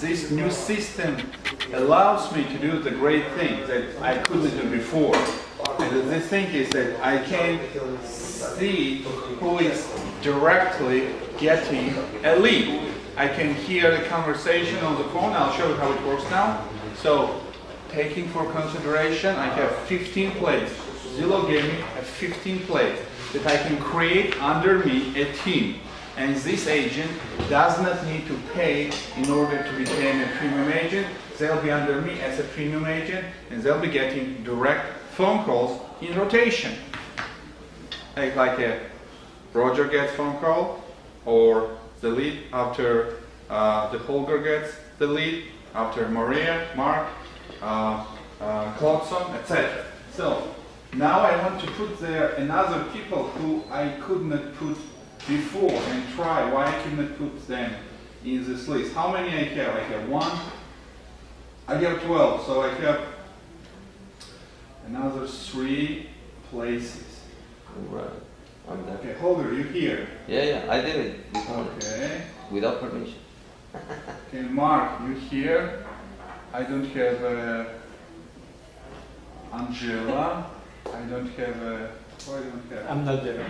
this new system allows me to do the great things that I couldn't do before. And the thing is that I can see who is directly getting a lead. I can hear the conversation on the phone. I'll show you how it works now. So, taking for consideration, I have 15 plays. Zillow gave me a 15 plays that I can create under me a team. And this agent does not need to pay in order to become a premium agent. They'll be under me as a premium agent and they'll be getting direct phone calls in rotation. Like, like a Roger gets phone call or the lead after uh, the Holger gets the lead after Maria, Mark, uh, uh, Clarkson, etc. So now I want to put there another people who I could not put before and try why I could not put them in this list. How many I have? I have one. I have 12, so I have another three places. Right. I'm there. Okay, Holger, you here? Yeah, yeah, I did it this morning Okay. without permission. Okay, Mark, you here? I don't have uh, Angela. I don't have. Uh, who I don't have I'm not there.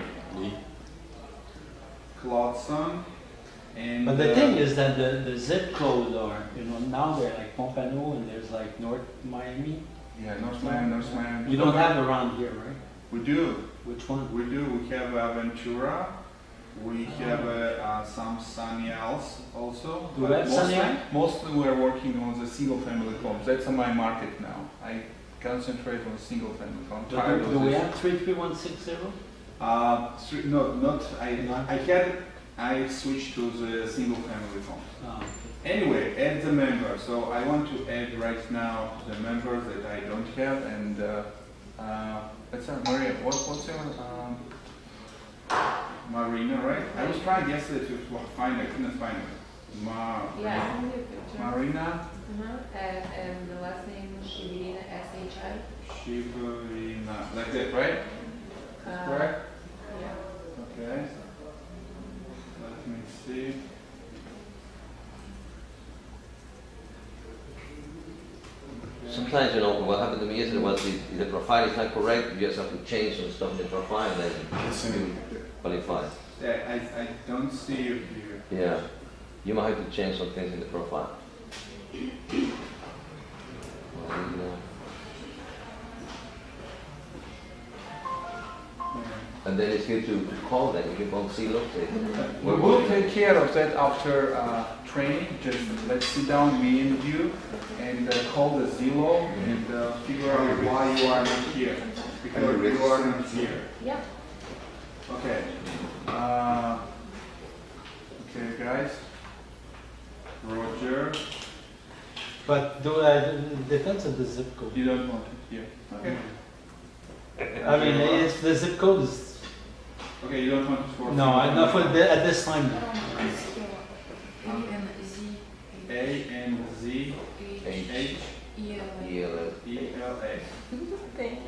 And But the uh, thing is that the, the zip codes are, you know, now they're like Pompano and there's like North Miami. yeah, North Miami, North Miami. You don't have around here, right? We do. Which one? We do. We have uh, Ventura. We have uh, uh, some Sunny Isles also. Do we but have mostly, Sunny mostly we are working on the single family homes. That's my market now. I concentrate on single family homes. Do, of do we have three three one six zero? Uh, three, no, not, I, Not? I had, I switched to the single family home. Oh, Anyway, add the member, so I want to add right now the members that I don't have and, uh, uh, that's, uh, Maria, what, what's your, um, Marina, right? I was trying yesterday to find, I couldn't find her. Ma, Yeah, I send you a picture. Marina Uh-huh. And, and the last name is Shivirina, S-H-I. Shiverina, like that, right? Uh, Correct? Yeah. Okay. Let me see. Sometimes, you know, what happened to me yesterday was the, the profile is not correct, you just have to change some stuff in the profile and then you qualify. Yeah, I, I don't see you here. Yeah, you might have to change some things in the profile. And, and then it's good to, to call them, you can go see, look, they, We will take care of that after uh, training. Just let's sit down, me and you, and uh, call the Zillow and uh, figure out why you are not here. Because you are not here. Yeah. Okay. Uh, okay, guys. Roger, But do I, it depends on the zip code. you don't want it here. Okay. I mean, if the zip code is, Okay, you don't want it for. no, I, not for, the- at this time. A N Z H, H E, L, L. E L A. Thank you.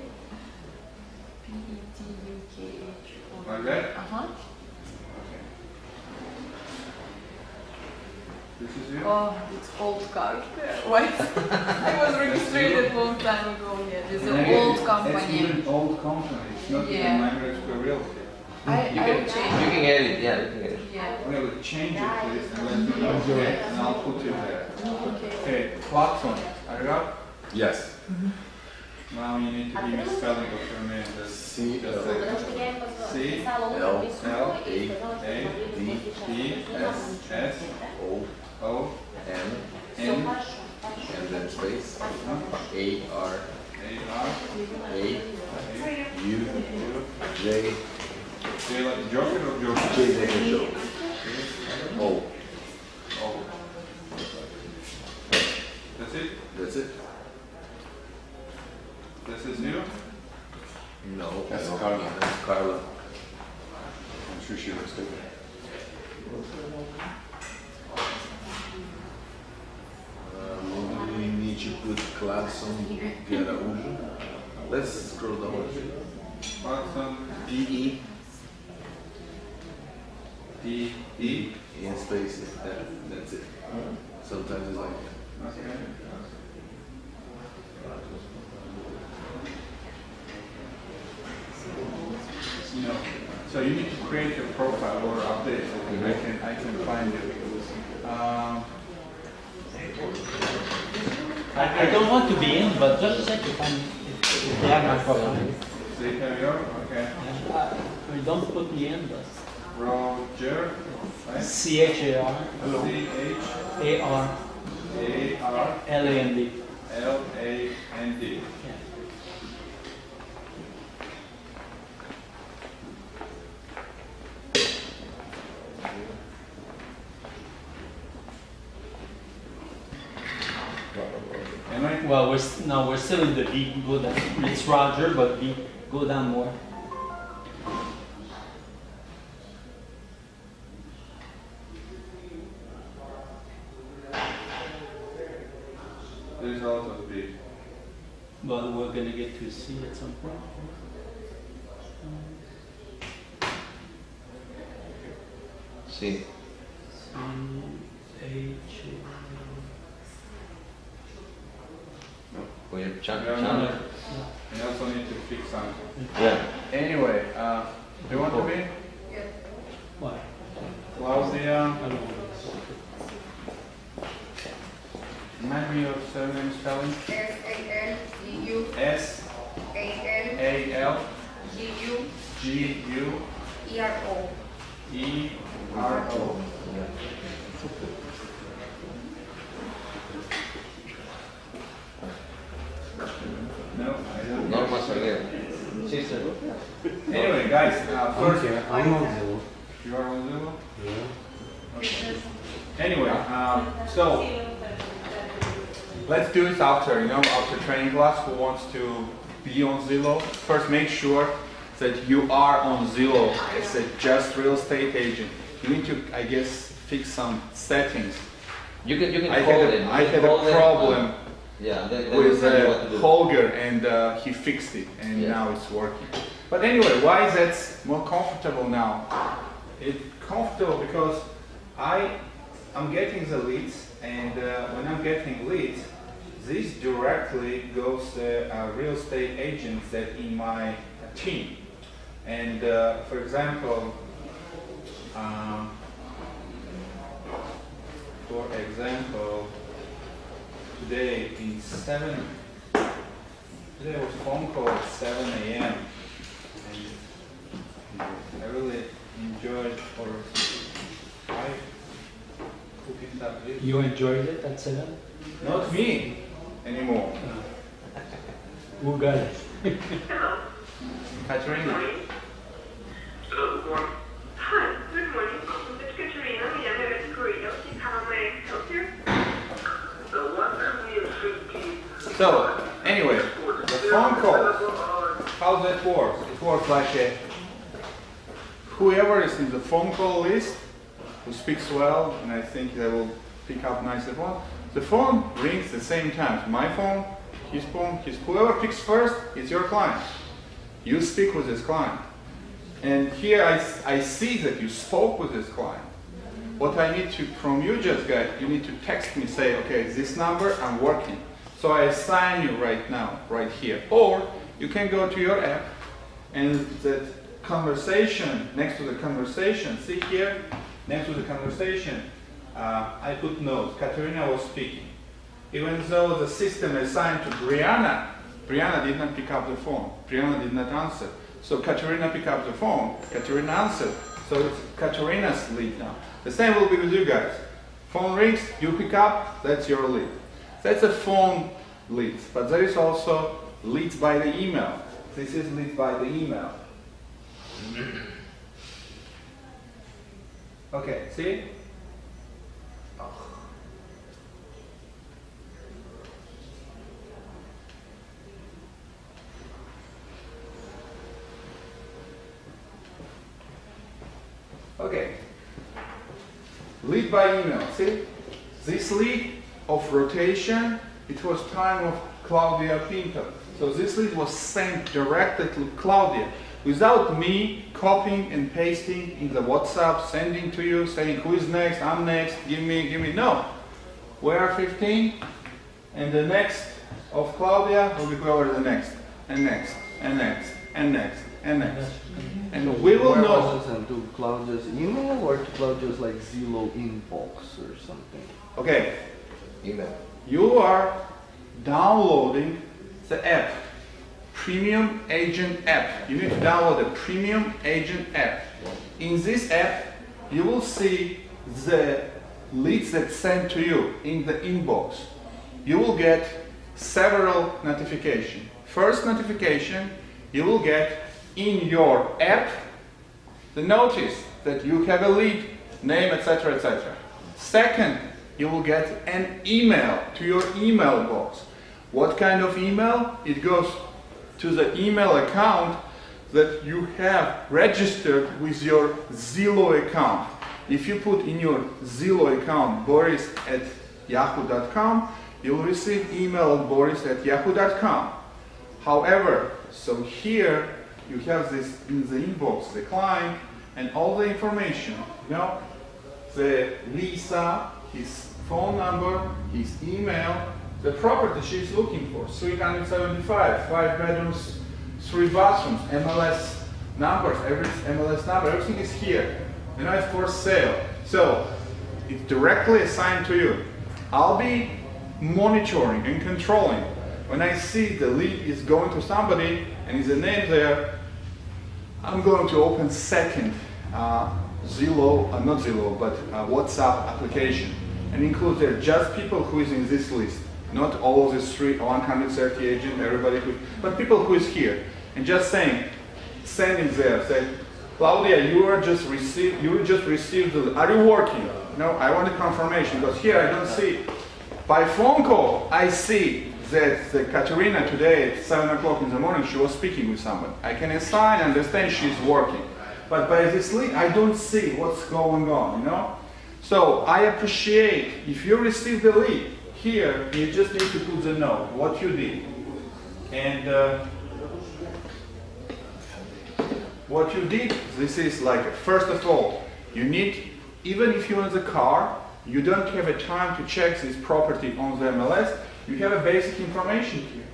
P-E-T-U-K-H. Like that? Uh-huh. Okay. This is you? Oh, it's old card. What? I was registered a long time ago. Yeah, it's an Yeah, old It's company. even old company, it's not even Yeah. Miami Red Square Realty. I, You I can, will you change. can edit, yeah, you can edit. Yeah. Well, change it please and let me know, okay? And I'll put it there. Okay. Okay, Clarkson, are you up? Yes. Mm-hmm. Now you need to give me spelling of your name, that's C just a L second. C L L A A D D S S O O N N and then space A R A R A A U U J J like Joker or Joker? J like a joke. O. Oh. That's it? That's it? This is you? No. That's no, Carla. That's Carla. I'm sure she looks different. Uh, we need to put Clarkson Garaújo. Let's scroll down a bit. Clarkson D E D E in spaces. That, that's it. Sometimes it's like, Okay. No. So you need to create your profile or update it. I can I can find you. Um, I, I don't want to be in, but just check if I'm, if if they have my profile. so you have your okay. Yeah, uh, don't put me in, but Roger? C H A R C H A R A R L A N D. L A N D. Yeah. Well, we're, s- no, we're still in the B, go down, it's Roger, but B, go down more. But we're gonna get to see at some point. See, C H we have chan- No, no, no. You also need to fix something. Yeah. Anyway, uh, do you want to be Yeah. What? Claudia? I don't. Remind me of surname spelling. S A L G U S A L A L G U G U E R O. E R O. No, I don't. Norma Salguero. Sí. Anyway, guys, uh, first, I'm on Zillow. you are on Zillow? Yeah. Anyway, um, so let's do it after, you know, after training class. Who wants to be on Zillow? First, make sure that you are on Zillow as a just real estate agent. You need to, I guess, fix some settings. You can you can I call had a, I had a them, problem uh, yeah, they, they with tell you what uh. Holger and uh, he fixed it and Yeah. now it's working. But anyway, why is that more comfortable now? It's comfortable because I I'm getting the leads and uh, when I'm getting leads, this directly goes to uh, real estate agents that in my team. And uh, for example, um, for example, today in 7 today was phone call at 7 a.m and i really enjoyed or i cooking that video You enjoyed it at seven? not me anymore Who got it? Katerina Hi, good morning. It's Katerina. We have a Korea. How may I help you? so anyway the phone call how that works it works like a whoever is in the phone call list who speaks well and i think they will pick up nicely phone the phone rings the same time my phone his phone his whoever picks first is your client you speak with this client and here I, I see that you spoke with this client what I need to from you just guys, you need to text me, say, okay, this number, I'm working. So I assign you right now, right here. Or you can go to your app and that conversation, next to the conversation, see here, next to the conversation, uh, I put notes. Katerina was speaking. Even though the system assigned to Brianna, Brianna did not pick up the phone. Brianna did not answer. So Katerina picked up the phone. Katerina answered. So it's Katerina's lead now. The same will be with you guys. Phone rings, you pick up, that's your lead. That's a phone lead. But there is also leads by the email. This is lead by the email. Okay, see? Okay. Lead by email. See? This lead of rotation, it was time of Claudia Pinto. So this lead was sent directly to Claudia without me copying and pasting in the WhatsApp, sending to you, saying who is next, I'm next, give me, give me. No. We are 15, and the next of Claudia will be over the next, and next, and next, and next, and next. And we will Where know. was it sent to Claudia's email or to Claudia's like Zillow inbox or something? Okay, Email. you are downloading the app, Premium Agent app. You need to download the Premium Agent app. In this app, you will see the leads that sent to you in the inbox. You will get several notifications. First notification, you will get in your app the notice that you have a lead, name, etc., etc. Second, you will get an email to your email box. What kind of email? It goes to the email account that you have registered with your Zillow account. If you put in your Zillow account Boris at yahoo.com, you will receive email at boris at yahoo.com. However, so here you have this in the inbox, the client, and all the information, you know, the Lisa, his phone number, his email, the property she's looking for, 375, five bedrooms, three bathrooms, MLS numbers, every MLS number, everything is here. You know, it's for sale. So it's directly assigned to you. I'll be monitoring and controlling. When I see the lead is going to somebody and is a name there, I'm going to open second uh, Zillow, uh, not Zillow, but uh, WhatsApp application and include there just people who is in this list, not all these three, 130 agents, everybody who, but people who is here, and just saying, sending there, say, Claudia, you are just received, you just received the, are you working? No, I want a confirmation because here I don't see. By phone call, I see that the Katerina today at 7 o'clock in the morning, she was speaking with someone. I can assign, understand she's working. But by this link, I don't see what's going on, you know? So I appreciate if you receive the lead, here you just need to put the note, what you did. And uh, what you did, this is like, first of all, you need, even if you're in the car, you don't have a time to check this property on the MLS, you have a basic information here.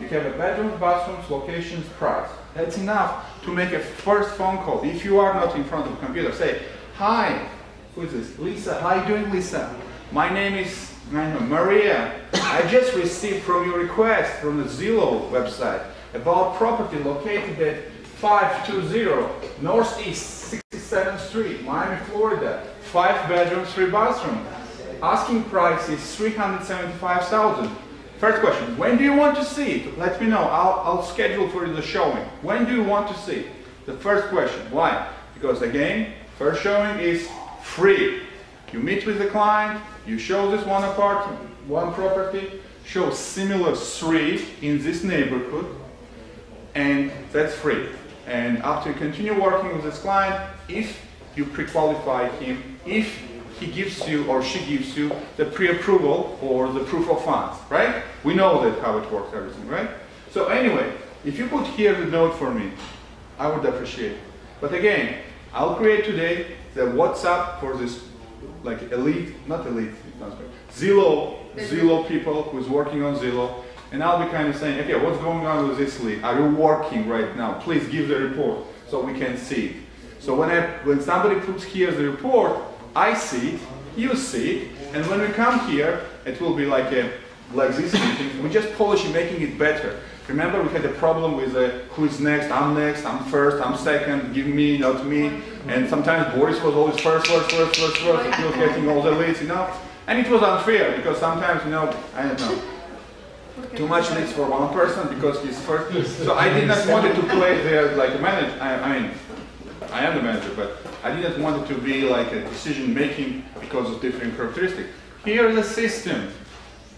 You have a bedroom, bathrooms, locations, price. That's enough to make a first phone call. If you are not in front of a computer, say, hi, who is this? Lisa, how you doing, Lisa? My name is Maria. I just received from your request from the Zillow website about property located at 520 Northeast 67th Street, Miami, Florida. Five bedrooms, three bathrooms. Asking price is 375,000. First question, when do you want to see it? Let me know. I'll, I'll schedule for the showing. When do you want to see it? The first question. Why? Because again, first showing is free. You meet with the client, you show this one apartment, one property, show similar three in this neighborhood, and that's free. And after you continue working with this client, if you pre-qualify him, if he gives you or she gives you the pre-approval or the proof of funds, right? We know that how it works, everything, right? So anyway, if you put here the note for me, I would appreciate it. But again, I'll create today the WhatsApp for this, like elite, not elite, Zillow, Zillow people who's working on Zillow, and I'll be kind of saying, okay, what's going on with this lead? Are you working right now? Please give the report so we can see it. So when, I, when somebody puts here the report, I see it, you see it, and when we come here, it will be like a like this meeting. We just polish it, making it better. Remember, we had a problem with uh, who is next. I'm next. I'm first. I'm second. Give me, not me. And sometimes Boris was always first, first, first, first, first. And he was getting all the leads, you know. And it was unfair because sometimes, you know, I don't know too much leads for one person because he's first. So I did not want it to play there like a manager. I, I mean, I am the manager, but I didn't want it to be like a decision making because of different characteristics. Here is a system.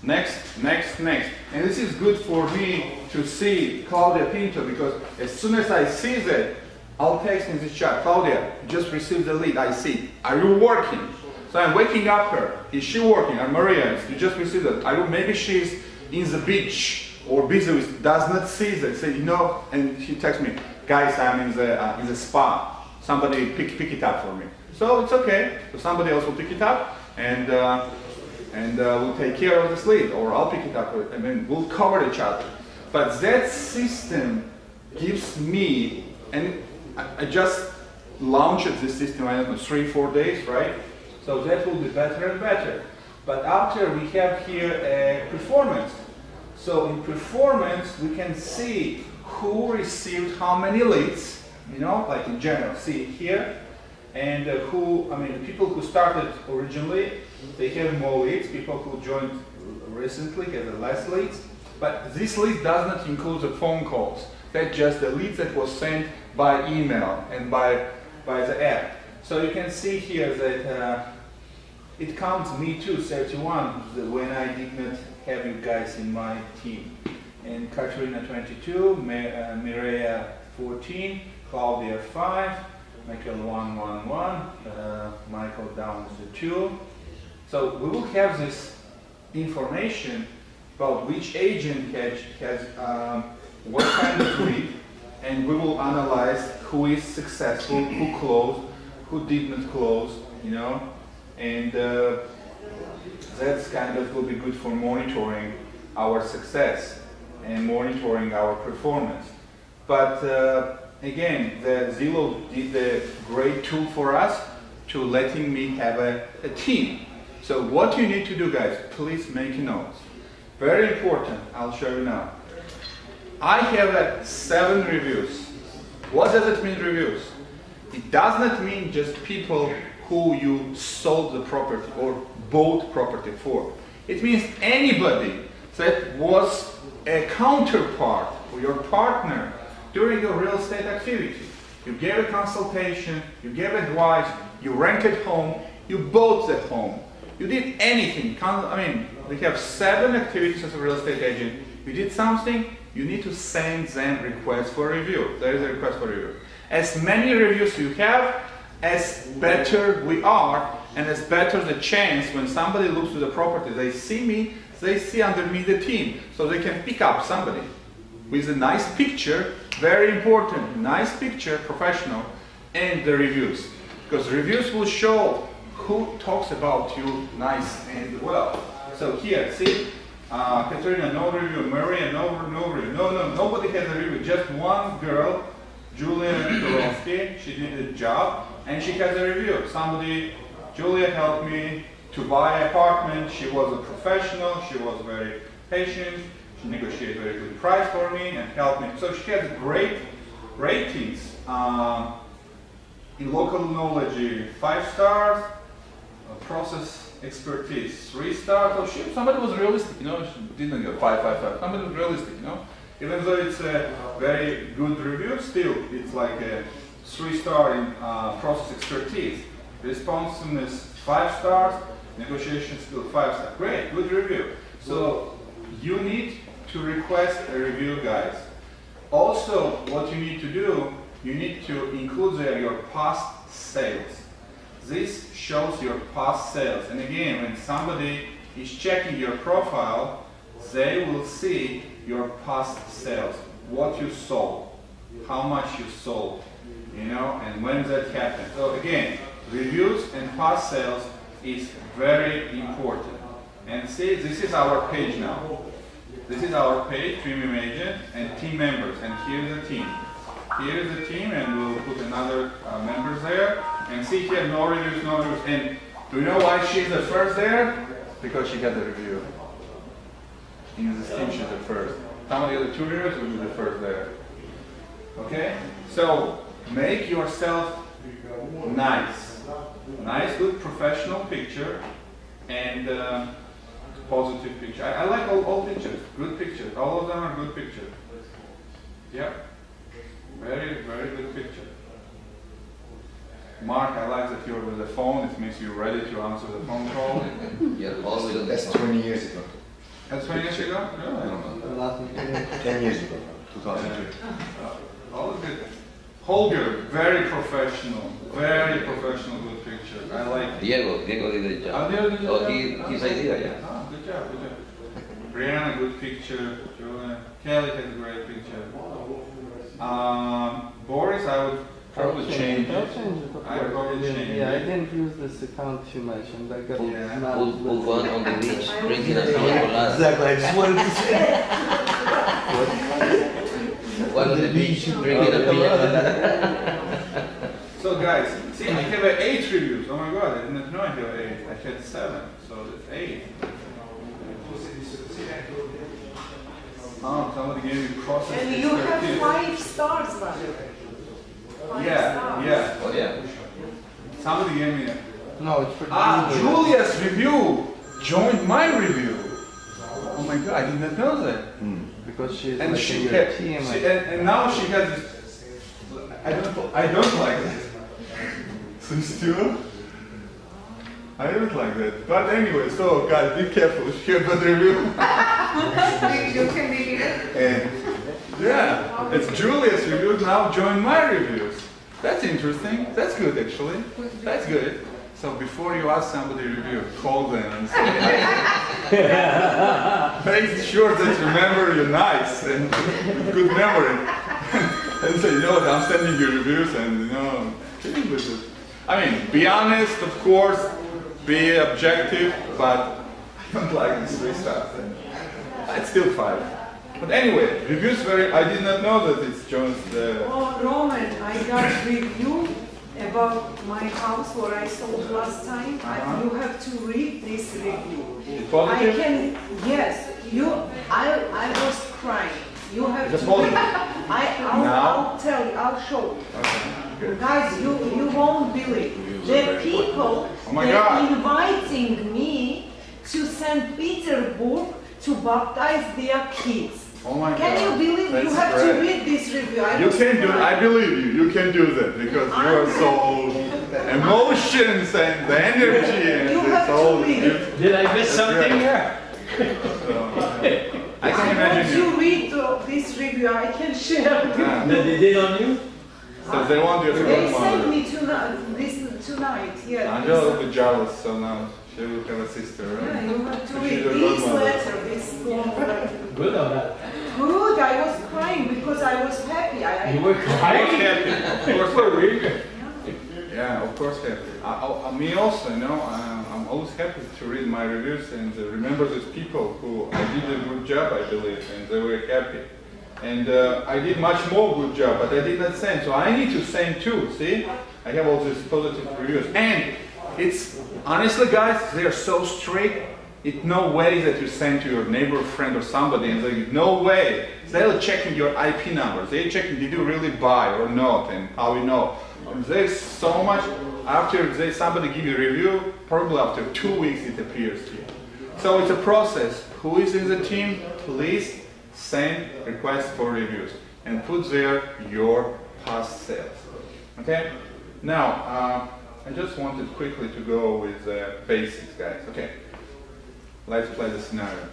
Next, next, next. And this is good for me to see Claudia Pinto because as soon as I see that, I'll text in this chat, Claudia, just received the lead, I see. Are you working? So I'm waking up her. Is she working? Or Maria, you just received it. I, maybe she's in the beach or busy with, does not see that. Say, you know, and she texts me, guys, I'm in the, uh, in the spa. Somebody pick, pick it up for me. So it's okay. So somebody else will pick it up and, uh, and uh, we'll take care of the lead, or I'll pick it up. I mean, we'll cover each other. But that system gives me, and I, I just launched this system, I don't know, three, four days, right? So that will be better and better. But after we have here a performance. So in performance, we can see who received how many leads, you know, like in general, see here, and uh, who, I mean, people who started originally, they have more leads. People who joined recently have less leads. But this list does not include the phone calls. That's just the leads that was sent by email and by, by the app. So you can see here that uh, it counts me too, 31, when I did not have you guys in my team. And Katerina 22, Ma- uh, Mireya 14, Claudia 5, Michael 111, uh, Michael is the 2. So we will have this information about which agent has, has um, what kind of lead, and we will analyze who is successful, who closed, who did not close, you know, and uh, that's kind of will be good for monitoring our success and monitoring our performance. But uh, again, the Zillow did a great tool for us to letting me have a, a team. So what you need to do, guys, please make notes. Very important. I'll show you now. I have uh, seven reviews. What does it mean, reviews? It does not mean just people who you sold the property or bought property for. It means anybody that was a counterpart or your partner during your real estate activity. You gave a consultation, you gave advice, you rented home, you bought the home, you did anything. I mean, we have seven activities as a real estate agent. You did something, you need to send them request for review. There is a request for review. As many reviews you have, as better we are, and as better the chance when somebody looks to the property, they see me, they see under me the team, so they can pick up somebody with a nice picture, very important, nice picture, professional, and the reviews. Because reviews will show who talks about you nice and well. So here, see, uh, Katerina, no review, Maria, no, no review, no, no, nobody has a review, just one girl, Julia Turovsky, she did a job, and she has a review. Somebody, Julia helped me to buy apartment, she was a professional, she was very patient, she negotiated very good price for me and helped me. So she has great ratings. Um, in local knowledge, five stars, uh, process expertise, three stars. So she, somebody was realistic, you know, she didn't get five, five, five. Somebody was realistic, you know. Even though it's a very good review, still it's like a three star in uh, process expertise. Responsiveness five stars, negotiation skill five stars. Great, good review. So you need to request a review, guys. Also, what you need to do, you need to include there your past sales. This shows your past sales. And again, when somebody is checking your profile, they will see your past sales, what you sold, how much you sold, you know, and when that happened. So again, reviews and past sales is very important. And see, this is our page now. This is our page, premium agent, and team members. And here's the team. Here is the team, and we'll put another uh, members there. And see here, no reviews, no reviews. And do you know why she's the first there? Because she got the review. In this team, she's the first. Some of the other two reviews will be the first there. Okay? So make yourself nice. Nice, good professional picture and uh, positive picture. I, I like all, all pictures, good pictures. All of them are good pictures. Yep. Very, very good picture. Mark, I like that you're with the phone. It means you're ready to answer the phone call. You're always on the That's 20 years ago. That's 20 years ago? I don't know. The last one. 10 years ago, 2002. All good. Holger, very professional. Very professional, good picture. I like Diego, Diego did the Oh. Diego did the Oh, job? he, his idea, yeah. Oh. Good job, good job. Brianna, good picture. Julia. Kelly has a great picture. Um, Boris, I would Probably change I'll it. change it. I course. probably didn't- Yeah, I didn't use this account too much, and I got Yeah. mad. We'll, we'll go on, on the beach drinking a pina colada. Exactly, I just wanted to say. One on the beach drinking a pina colada. So guys, see, I have a eight reviews. Oh my god, I didn't know I have eight. I had seven, so that's eight. Oh, somebody gave me process. And you have expertise. five stars, by the way. Five Yeah, stars. yeah. Oh, yeah. Somebody gave me a. No, it's for Ah, Julia. Julia's review joined my review. Oh my god, I did not know that. Because she's And like she, in kept, team. she and, and now she has this. I don't, I don't like that. So still, I don't like that. But anyway, so guys, be careful. Had bad review. You can delete it. And yeah, it's Julia's review now join my reviews. That's interesting. That's good actually. That's good. So before you ask somebody to review, call them and say, make sure that you remember you're nice and good memory. and say, you know what, I'm sending you reviews and you know, deal with it. I mean, be honest, of course, be objective, but I don't like this three stars. It's still five. But anyway, reviews very. I did not know that it's John's. Uh, Oh, Roman, I got review about my house where I sold last time. Uh-huh. You have to read this review. I can, yes, you, I, I was crying. You have It's to a positive. I, I'll, Now? I'll tell you, I'll show you. Okay, good. Guys, you, you won't believe. The people, Oh my they're God. inviting me to St. Petersburg to baptize their kids. Oh my Can you God. believe, you That's have to great. read this review. I You was can do. it. I crying. believe you. You can do that because you are so emotions and the energy and You it's have to all read. beautiful. Did I miss something great. here? So, uh, I can want imagine you. you read uh, this review, I can share with you. That they did on you? So they want you to They go sent mother. me tonight, this tonight, yeah. Angela this- will be jealous, so now she will have a sister, Yeah, you have to So read this godmother. letter, this long letter. Good or bad? Good, I was crying because I was happy. I, You I, were Of course crying? happy. Of course happy. Yeah, of course happy. I, I, me also, you know, I'm, I'm always happy to read my reviews and uh, remember these people who I did a good job, I believe, and they were happy. And uh, I did much more good job, but I did not send. So I need to send too. See, I have all these positive reviews, and it's honestly, guys, they are so strict. It's no way that you send to your neighbor, friend, or somebody, and they're no way. They're checking your IP numbers. They're checking did you really buy or not, and how you know. There's so much. After they, somebody give you review, probably after two weeks it appears to you. So it's a process. Who is in the team? Please send requests for reviews and put there your past sales. Okay? Now, uh, I just wanted quickly to go with uh, basics, guys. Okay. Let's play the scenario.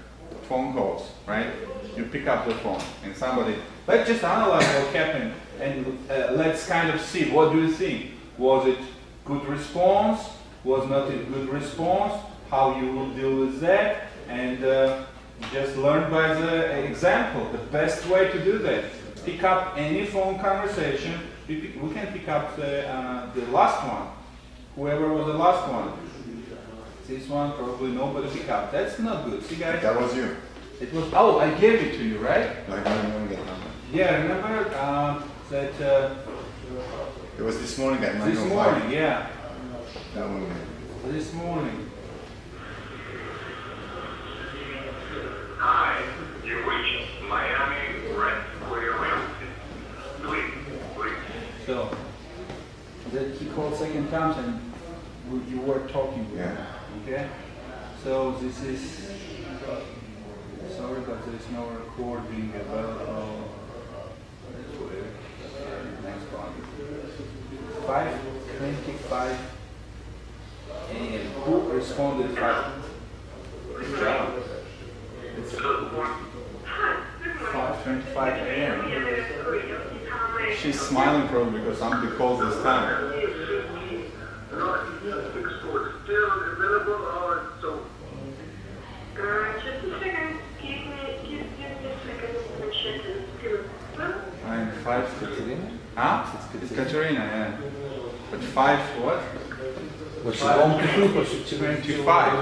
Phone calls, right? You pick up the phone and somebody, let's just analyze what happened and uh, let's kind of see what do you think? Was it good response? Was not a good response? How you will deal with that? And uh, just learn by the example, the best way to do that. Pick up any phone conversation. We, pick- we can pick up the, uh, the last one. Whoever was the last one. This one probably nobody pick up. That's not good. See guys? That was you. It was, oh, I gave it to you, right? Like, I don't remember that number. Yeah, remember um, that uh, It was this morning at 9 this morning, yeah, That one. this morning. Hi, you reached Miami Red Square Realty. Please, please. So, that he called second time and we- you were talking with him, okay? So this is, sorry, but there is no recording available. Next one. Five twenty-five and who responded? Good job. It's five twenty-five AM. She's smiling probably because somebody calls this time. Still available or so? Uh, just a second. Give me, give, give me a second. Let me check it. Still. Huh? I'm five. It's Katerina, yeah. 25 what? Was she going to sleep or she, she 25.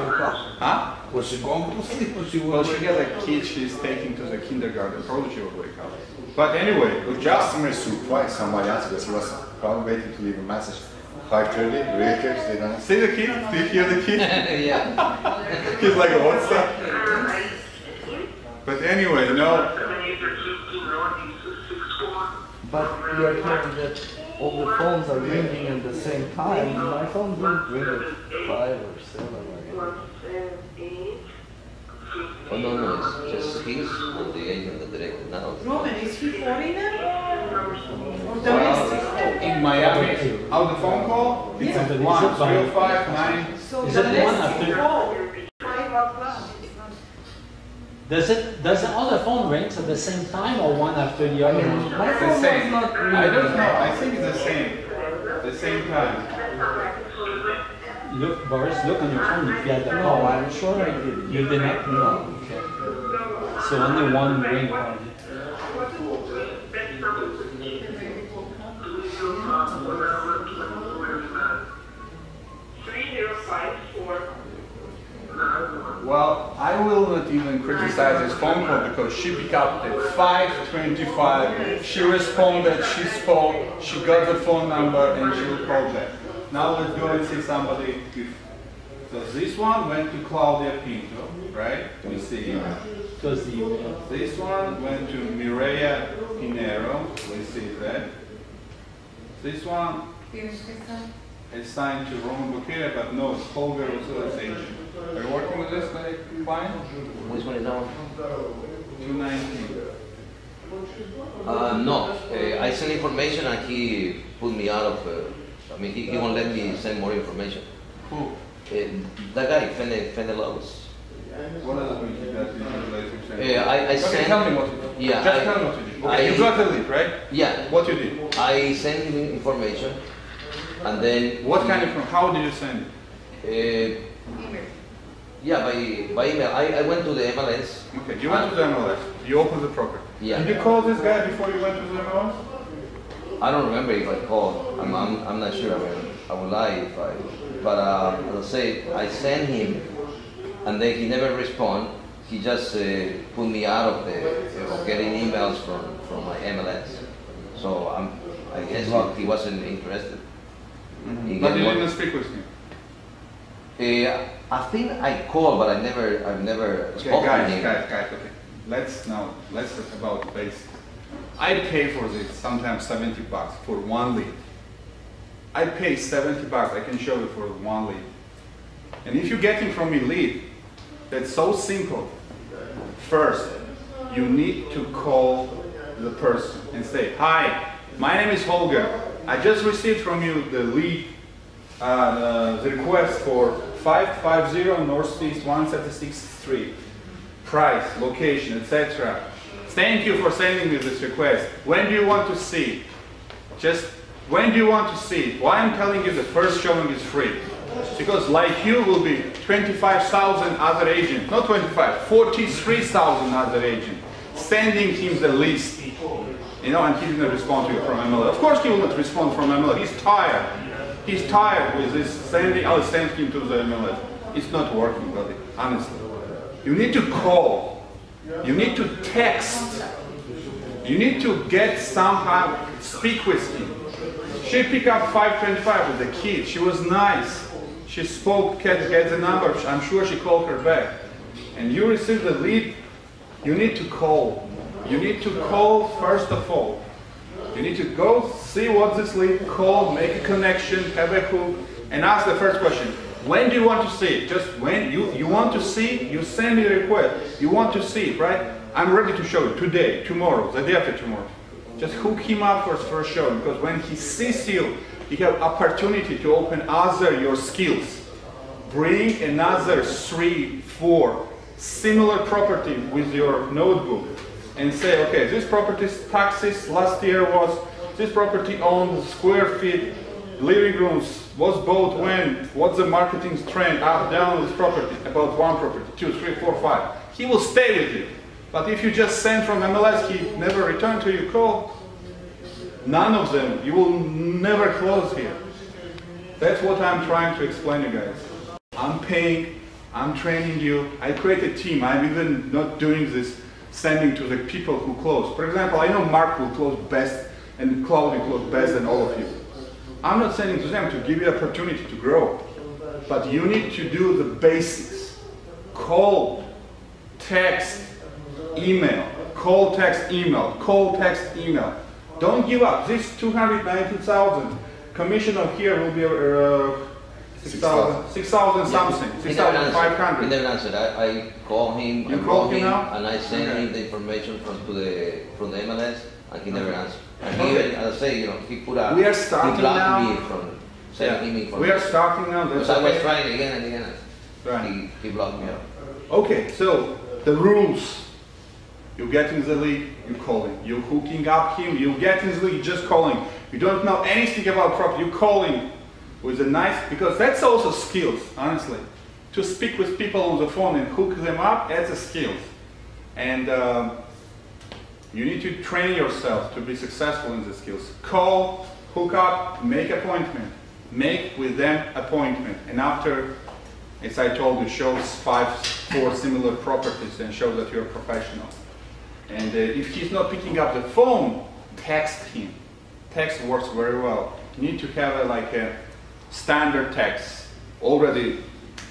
Huh? Was she going to sleep or she Well, she has a kid she's taking to the kindergarten. Probably she will wake up. But anyway, good job. Customer surprised somebody else because he was probably waiting to leave a message. 5.30, realtors, they don't See the kid? Do you hear the kid? yeah. He's like, what's that? Uh, But anyway, you four. But you're hearing that all the phones are ringing at the same time. My phone didn't ring at five or seven or eight. One seven eight. Oh, no, no, it's just his and the agent that directed now. Roman, is he foreigner or well, domestic? in Miami, how the phone call? It's Yeah. at one zero five nine. So Is it one domestic after- call, five o'clock. Does it, does all the other phone rings at the same time or one after the other? one? My The phone was same. not ringing. I don't know. I think it's the same. The same time. Look, Boris, look on your phone if you had the No, oh, call. I'm sure I did. You did not? No. Okay. So only one ring probably. Three zero five four. Well, I will not even criticize his phone call because she picked up at 5:25. She responded, she spoke, she got the phone number, and she will call back. Now let's go and see somebody. So this one went to Claudia Pinto, right? We see. Was. This one went to Mireya Pinero. We see that. This one is signed to Roman Bokeria, but no, it's Holger Rosillas agent. Are you working with this like, client? Which one is that one? 219. Uh, no, uh, I sent information and he put me out of, uh, I mean, he, he won't let me send more information. Who? Uh, that guy, Fene, Fene Lopez. What else will you that you relate to Uh, I, I Okay, sent. tell me what you did. Yeah, Just I- tell me what you did. I- Okay, you got the lead, right? Yeah, What you did? I sent him information and then. What kind of, how did you send it? Uh, yeah, by, by email. I, I went to the MLS. Okay, you went to the MLS, you opened the property. Yeah. Did you call this guy before you went to the MLS? I don't remember if I called. I'm, I'm, I'm not sure. I mean, I would lie if I. But uh, as I say, I sent him, and then he never respond. He just uh, put me out of the of getting emails from, from my MLS. So I'm, I guess he, he wasn't interested. in But getting you didn't speak with me. Uh, I think I called, but I never, I've never Okay, spoken to guys, him. guys, guys, okay. Let's now, let's talk about basics. I pay for this sometimes 70 bucks for one lead. I pay 70 bucks, I can show you for one lead. And if you're getting from me lead, that's so simple. First, you need to call the person and say, hi, my name is Holger. I just received from you the lead, uh, the request for 550 Northeast 176th Street. Price, location, etc. Thank you for sending me this request. When do you want to see? Just when do you want to see? Why I'm telling you the first showing is free? Because like you will be 25,000 other agents, not 25, 43,000 other agents, sending him the list. You know, and he didn't respond to you from MLS. Of course he will not respond from MLS. He's tired. He's tired with this sending, I'll send him to the MLS. It's not working, buddy, honestly. You need to call. You need to text. You need to get somehow, speak with him. She picked up 525 with the kid. She was nice. She spoke, get, get the number. I'm sure she called her back. And you received the lead. You need to call. You need to call first of all. You need to go see what this lead called, make a connection, have a hook, and ask the first question. When do you want to see it? Just when you, you want to see, you send me a request. You want to see it, right? I'm ready to show you today, tomorrow, the day after tomorrow. Just hook him up for first show because when he sees you, you have opportunity to open other your skills. Bring another three, four similar property with your notebook and say, okay, this property's taxes last year was, this property owned square feet, living rooms, was bought when, what's the marketing trend up, down this property, about one property, two, three, four, five. He will stay with you. But if you just send from MLS, he never return to your call, none of them, you will never close here. That's what I'm trying to explain you guys. I'm paying, I'm training you. I create a team. I'm even not doing this sending to the people who close. For example, I know Mark will close best and Claude will close best than all of you. I'm not sending to them to give you opportunity to grow. But you need to do the basics. Call, text, email. Call, text, email. Call, text, email. Don't give up. This 290,000 commission of here will be uh, 6,000 6,000 something, He never answered. He 6,500. never answered. I, I call him, You I call call him him, now? and I send Okay. him the information from to the from the MLS, and he never answered. And Okay. even, as I say, you know, he put a We are starting he blocked now. me from sending him information. We are starting now. Because I was trying again and again. Right. He, he blocked me out. Okay, so the rules. You getting the lead, you calling. You hooking up him, you getting the lead, just calling. You don't know anything about property, you calling with a nice because that's also skills, honestly. To speak with people on the phone and hook them up, that's a skill. And um, you need to train yourself to be successful in the skills. Call, hook up, make appointment. Make with them appointment. And after as I told you, shows five, four similar properties and show that you're a professional. And uh, if he's not picking up the phone, text him. Text works very well. You need to have a, like a standard text already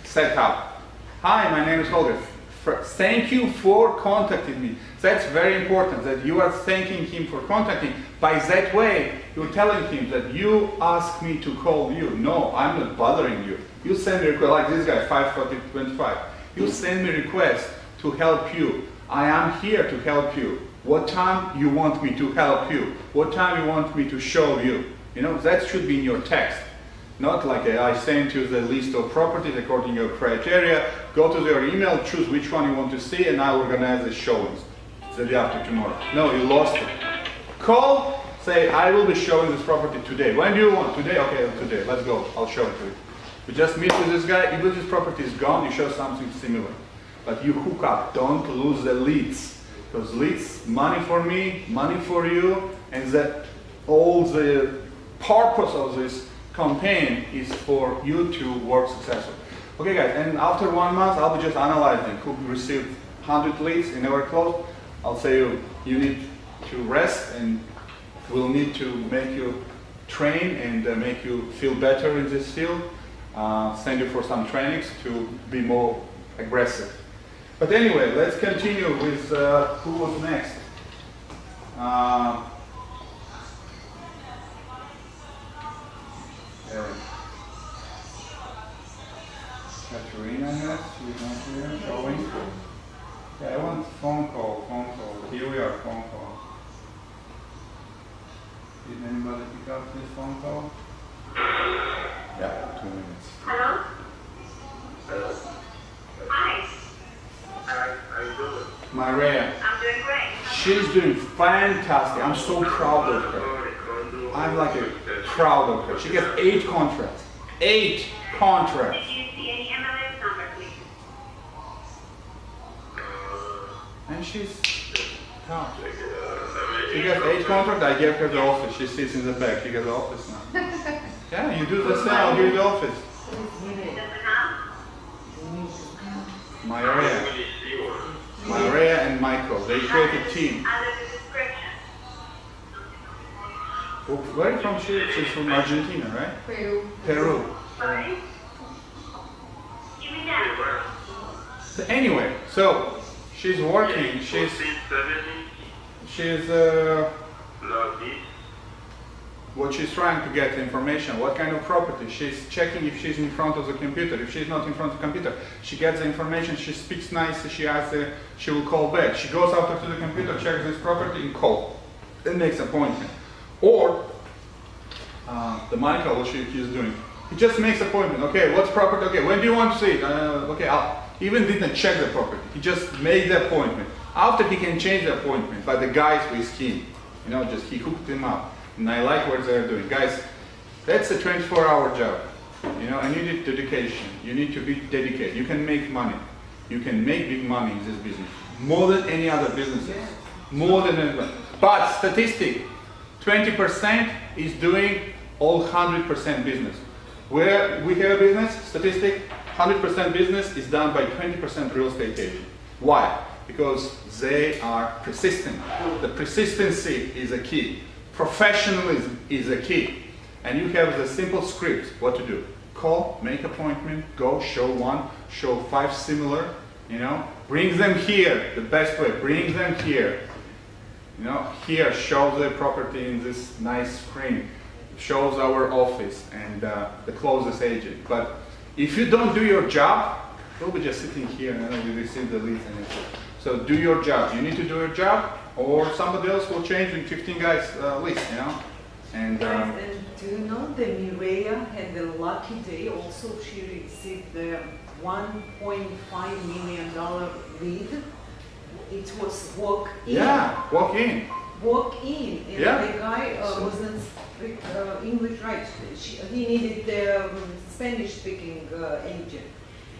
set up. Hi, my name is Holger. Thank you for contacting me. That's very important that you are thanking him for contacting. By that way, you're telling him that you asked me to call you. No, I'm not bothering you. You send me request like this guy, 54025. You send me request to help you. I am here to help you. What time you want me to help you? What time you want me to show you? You know, that should be in your text. Not like a, I send you the list of properties according to your criteria. Go to your email, choose which one you want to see, and I organize the showings the day after tomorrow. No, you lost it. Call, say, I will be showing this property today. When do you want? Today? Okay, today. Let's go. I'll show it to you. You just meet with this guy. even If this property is gone, you show something similar. But you hook up. Don't lose the leads. Because leads, money for me, money for you, and that all the purpose of this campaign is for you to work successfully. Okay, guys, and after one month, I'll be just analyzing who received 100 leads in our close. I'll say you, you need to rest and we'll need to make you train and uh, make you feel better in this field. Uh, send you for some trainings to be more aggressive. But anyway, let's continue with uh, who was next. Uh, yeah. Katerina has, she's not here, showing. Yeah, I want phone call, phone call. Here we are, phone call. Did anybody pick up this phone call? Yeah, two minutes. Hello? Hello? Hi. How are you doing? Maria, I'm doing great. she's doing fantastic. I'm so proud of her. I'm like a proud of her. She gets eight contracts. Eight contracts. Did you see any MLS number, please? And she's top. She gets eight contracts. I gave her the office. She sits in the back. She gets the office now. Yeah, you do the same. I'll give you the office. Doesn't have? Maria. Maria and Michael. They create a team. Under the description. Where are you from? She, she's from Argentina, right? Peru. Peru. Sorry? Give me that. So anyway, so she's working. She's she's uh, what she's trying to get information. What kind of property? She's checking if she's in front of the computer. If she's not in front of the computer, she gets the information. She speaks nice. She asks. Uh, she will call back. She goes after to the computer, checks this property, and call. Then makes appointment. Or uh, the Michael, what she, he's doing. He just makes appointment. Okay, what's property? Okay, when do you want to see it? Uh, okay, I'll even didn't check the property. He just made the appointment. After he can change the appointment by the guys with him. You know, just he hooked him up. And I like what they're doing. Guys, that's a 24-hour job. You know, and you need dedication. You need to be dedicated. You can make money. You can make big money in this business. More than any other businesses. More than anyone. But statistic, 20% is doing all 100% business. Where we have a business, statistic, 100% business is done by 20% real estate agent. Why? Because they are persistent. The persistency is a key. Professionalism is a key. And you have the simple script, what to do. Call, make appointment, go, show one, show five similar, you know. Bring them here, the best way, bring them here. You know, here shows the property in this nice screen, shows our office and uh, the closest agent. But if you don't do your job, they'll be just sitting here and you receive the leads and So do your job. You need to do your job, or somebody else will change in 15 guys uh, list, you know. And um, Guys, and do you know that Mireya had a lucky day also? She received the $1.5 million lead. It was walk in. yeah, walk in. Walk in. And Yeah. the guy uh, wasn't speak uh, English right. She, he needed the um, Spanish speaking uh, agent.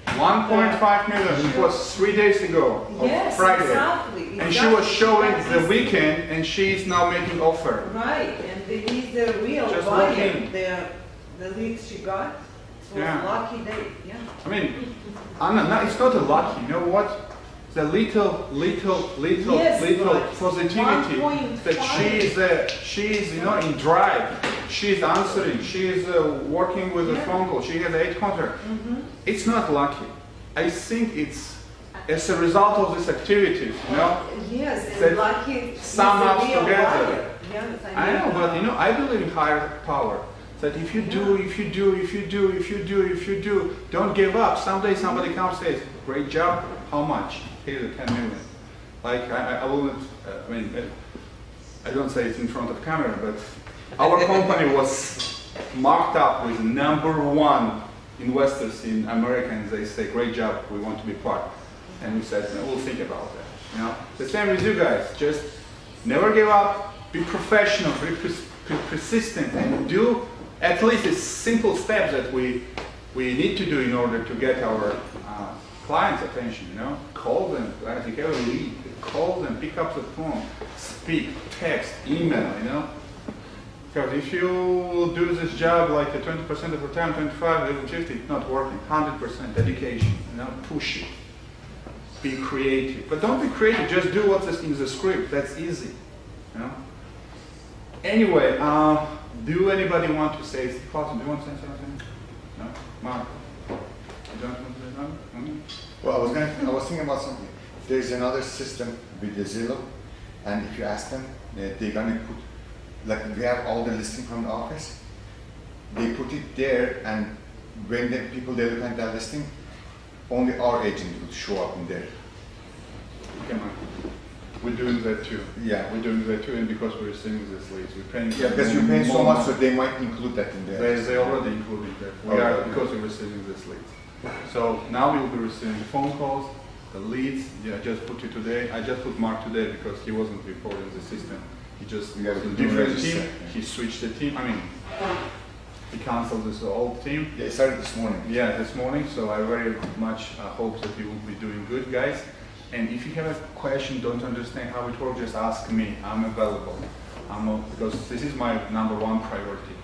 1.5 million. It was three days ago, Yes, Friday. exactly. And she was showing the weekend, and she's now making offer. Right, and he's the real Just buyer. The, the leads she got. It was Yeah. lucky day, yeah. I mean, Anna, no, it's not a lucky. You know what? The little, little, little, Yes, little positivity that she is, uh, she is, you know, in drive. She is answering. She is uh, working with a Yeah. phone call. She has eight contract. Mhm. It's not lucky. I think it's as a result of these activities. You know. Yes, and lucky. sum up together. Yes, I mean, know, but you know, I believe in higher power. That if you do, if you do, if you do, if you do, if you do, don't give up. Someday somebody comes and says, "Great job. How much? Here's the 10 million." Like I, I- I wouldn't. Uh, I mean, uh, I don't say it in front of camera, but our company was marked up with number one investors in America, and they say, "Great job. We want to be part." And we said, no, "We'll think about that." You know, the same with you guys. Just never give up. Be professional. Be pers- per- persistent, and do at least the simple steps that we we need to do in order to get our uh, clients' attention. You know, call them. If you have a lead, call them. Pick up the phone. Speak, text, email. You know. Because if you do this job like a 20% of the time, 25, even 50, it's not working. 100% dedication, you know, push it. Be creative. But don't be creative, just do what's in the script. That's easy, you know. Anyway, uh, do anybody want to say, Carlson, do you want to say something? No? Mark? You don't want to say something? Well, I was going to, I was thinking about something. There's another system with the Zillow, and if you ask them, they're going to put, like we have all the listing from the office, they put it there, and when the people they look at that listing, only our agent would show up in there. Okay, Mark. We're doing that too. Yeah. We're doing that too, and because we're receiving this leads, we're paying. Yeah, because you're paying so much, so they might include that in there. they already included that. We Oh, are, okay. because we're receiving this leads. So now we will be receiving phone calls, the leads, yeah, I just put you today, I just put Mark today because he wasn't before in the system. He just was in a different team, yeah. he switched the team, I mean, he canceled this old team. Yeah, it started this morning. Yeah, this morning, so I very much uh, hope that you will be doing good, guys. And if you have a question, don't understand how it works, just ask me. I'm available. I'm a, because this is my number one priority.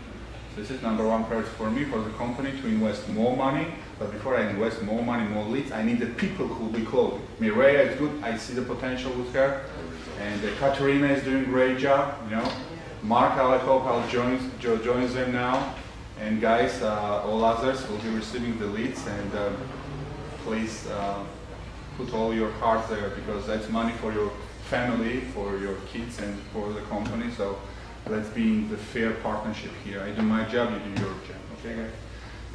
This is number one priority for me, for the company, to invest more money. But before I invest more money, more leads, I need the people who will be closing. Mireya is good. I see the potential with her, and uh, Katerina is doing a great job. You know, Mark, I hope I'll join jo- joins them now. And guys, uh, all others will be receiving the leads, and um, please uh, put all your heart there because that's money for your family, for your kids, and for the company. So let's be in the fair partnership here. I do my job, you do your job. Okay, guys.